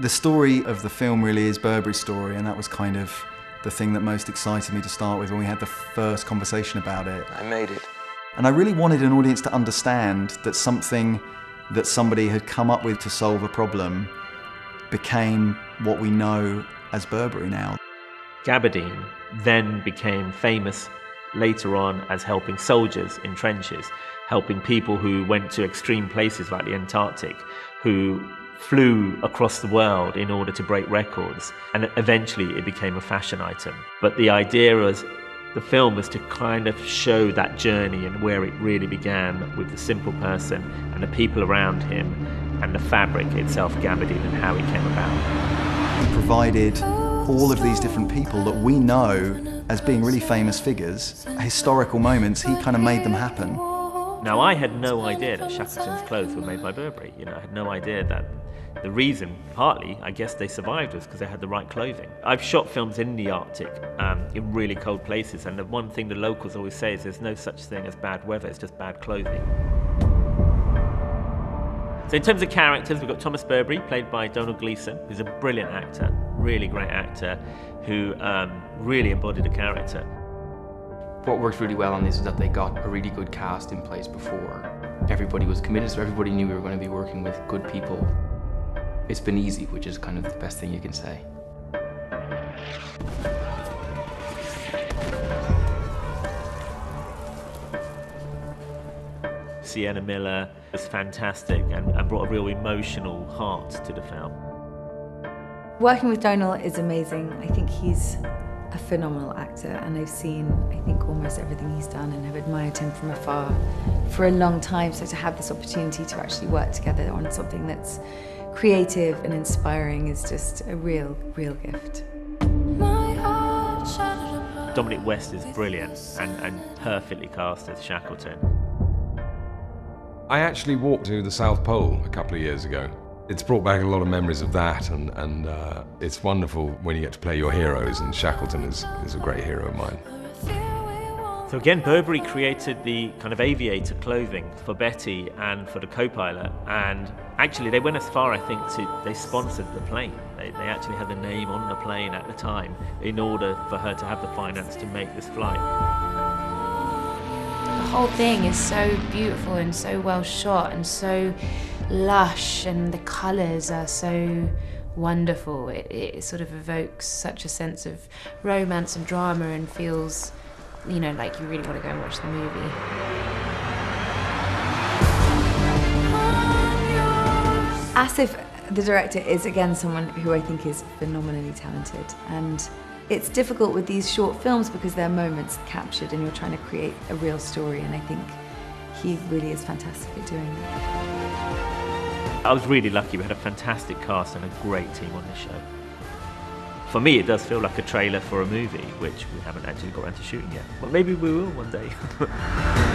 The story of the film really is Burberry's story, and that was kind of the thing that most excited me to start with when we had the first conversation about it. I made it. And I really wanted an audience to understand that something that somebody had come up with to solve a problem became what we know as Burberry now. Gabardine then became famous later on as helping soldiers in trenches, helping people who went to extreme places like the Antarctic, who flew across the world in order to break records. And eventually it became a fashion item. But the idea was the film was to kind of show that journey and where it really began with the simple person and the people around him and the fabric itself, gabardine, and how it came about. He provided all of these different people that we know as being really famous figures, historical moments, he kind of made them happen. Now, I had no idea that Shackleton's clothes were made by Burberry. You know, I had no idea that the reason, partly, I guess they survived was because they had the right clothing. I've shot films in the Arctic, um, in really cold places, and the one thing the locals always say is there's no such thing as bad weather, it's just bad clothing. So in terms of characters, we've got Thomas Burberry, played by Domhnall Gleeson, who's a brilliant actor, really great actor, who um, really embodied the character. What worked really well on this is that they got a really good cast in place before. Everybody was committed, so everybody knew we were going to be working with good people. It's been easy, which is kind of the best thing you can say. Sienna Miller was fantastic and, and brought a real emotional heart to the film. Working with Domhnall is amazing. I think he's a phenomenal actor and I've seen, I think, almost everything he's done and have admired him from afar for a long time. So to have this opportunity to actually work together on something that's creative and inspiring is just a real, real gift. Dominic West is brilliant and, and perfectly cast as Shackleton. I actually walked to the South Pole a couple of years ago. It's brought back a lot of memories of that, and, and uh, it's wonderful when you get to play your heroes, and Shackleton is, is a great hero of mine. So again, Burberry created the kind of aviator clothing for Betty and for the co-pilot, and actually they went as far, I think, to they sponsored the plane. They, they actually had the name on the plane at the time in order for her to have the finance to make this flight. The whole thing is so beautiful and so well shot and so lush, and the colours are so wonderful. It, it sort of evokes such a sense of romance and drama and feels you know, like you really want to go and watch the movie. Asif, the director, is again someone who I think is phenomenally talented. And it's difficult with these short films because they're moments captured and you're trying to create a real story. And I think he really is fantastic at doing that. I was really lucky. We had a fantastic cast and a great team on the show for me, it does feel like a trailer for a movie, which we haven't actually got around to shooting yet. But maybe we will one day.